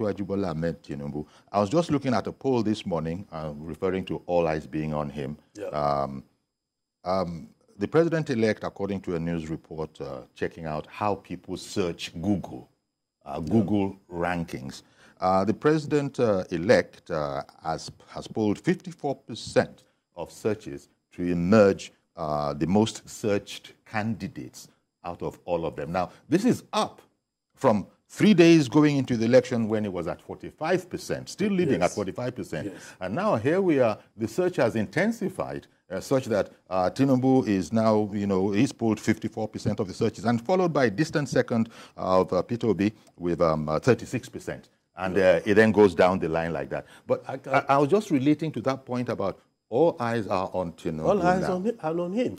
Ahmed Tinubu. I was just looking at a poll this morning, uh, referring to all eyes being on him. Yeah. Um, um, the president-elect, according to a news report, uh, checking out how people search Google, uh, Google rankings. Uh, the president-elect uh, has, has polled 54% of searches to emerge uh, the most searched candidates out of all of them. Now, this is up from three days going into the election when it was at 45%, still leading Yes. at 45%. Yes. And now here we are, the search has intensified uh, such that uh, Tinubu is now, you know, he's pulled 54% of the searches and followed by a distant second of uh, Peter Obi with um, uh, 36%. And uh, it then goes down the line like that. But I, I, I was just relating to that point about all eyes are on Tinubu All eyes now. on on him.